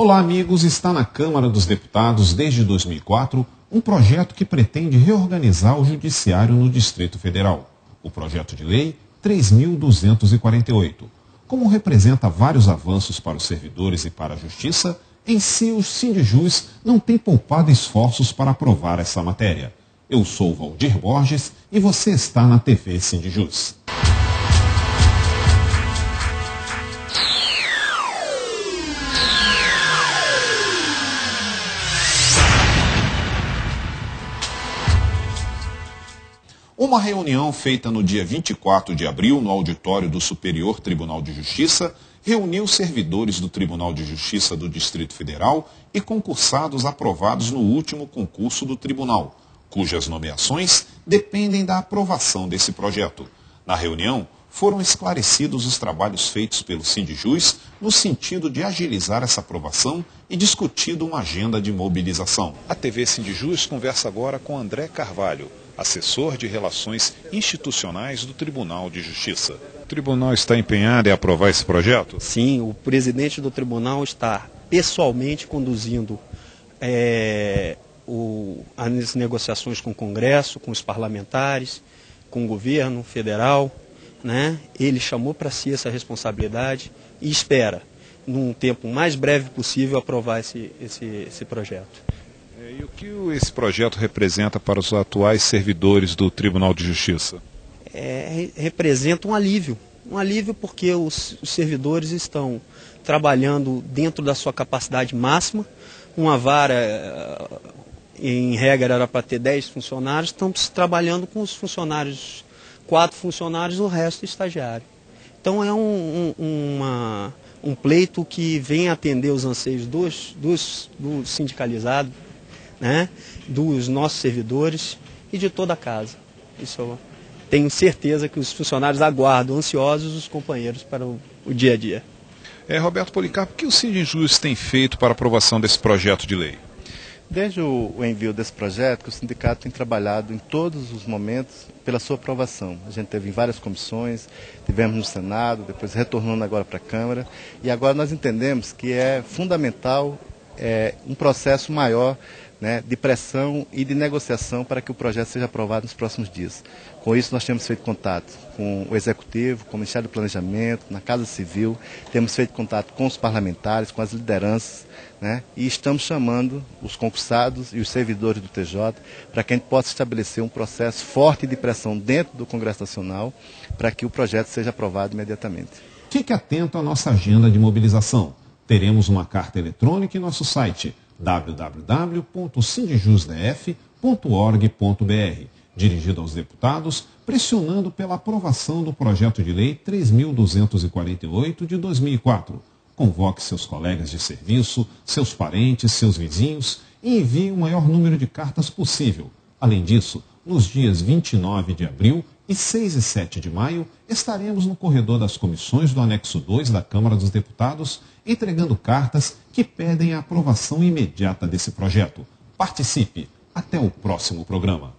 Olá, amigos. Está na Câmara dos Deputados desde 2004 um projeto que pretende reorganizar o Judiciário no Distrito Federal. O projeto de lei 3.248. Como representa vários avanços para os servidores e para a Justiça, em si o Sindijus não tem poupado esforços para aprovar essa matéria. Eu sou Valdir Borges e você está na TV Sindijus. Uma reunião feita no dia 24 de abril no auditório do Superior Tribunal de Justiça reuniu servidores do Tribunal de Justiça do Distrito Federal e concursados aprovados no último concurso do tribunal, cujas nomeações dependem da aprovação desse projeto. Na reunião, foram esclarecidos os trabalhos feitos pelo Sindijus no sentido de agilizar essa aprovação e discutido uma agenda de mobilização. A TV Sindijus conversa agora com André Carvalho, assessor de Relações Institucionais do Tribunal de Justiça. O tribunal está empenhado em aprovar esse projeto? Sim, o presidente do tribunal está pessoalmente conduzindo é, o, as negociações com o Congresso, com os parlamentares, com o governo federal. Né? Ele chamou para si essa responsabilidade e espera, num tempo mais breve possível, aprovar esse, esse, esse projeto. É, e o que esse projeto representa para os atuais servidores do Tribunal de Justiça? É, representa um alívio. Um alívio porque os, os servidores estão trabalhando dentro da sua capacidade máxima. Uma vara, eh, em regra, era para ter 10 funcionários, estamos trabalhando com os funcionários, quatro funcionários, o resto estagiário. Então é um, um, uma, um pleito que vem atender os anseios dos, dos, do sindicalizado, né, dos nossos servidores e de toda a casa. Isso eu tenho certeza que os funcionários aguardam ansiosos os companheiros para o, o dia a dia. É, Roberto Policarpo, o que o Sindijus tem feito para a aprovação desse projeto de lei? Desde o, o envio desse projeto, o sindicato tem trabalhado em todos os momentos pela sua aprovação. A gente teve em várias comissões, tivemos no Senado, depois retornando agora para a Câmara, e agora nós entendemos que é fundamental é, um processo maior né, de pressão e de negociação para que o projeto seja aprovado nos próximos dias. Com isso, nós temos feito contato com o Executivo, com o Ministério do Planejamento, na Casa Civil, temos feito contato com os parlamentares, com as lideranças, né, e estamos chamando os concursados e os servidores do TJ para que a gente possa estabelecer um processo forte de pressão dentro do Congresso Nacional para que o projeto seja aprovado imediatamente. Fique atento à nossa agenda de mobilização. Teremos uma carta eletrônica em nosso site www.sindjusdf.org.br, dirigido aos deputados, pressionando pela aprovação do projeto de lei 3.248 de 2004. Convoque seus colegas de serviço, seus parentes, seus vizinhos e envie o maior número de cartas possível. Além disso, nos dias 29 de abril e 6 e 7 de maio, estaremos no corredor das comissões do anexo 2 da Câmara dos Deputados, entregando cartas que pedem a aprovação imediata desse projeto. Participe! Até o próximo programa.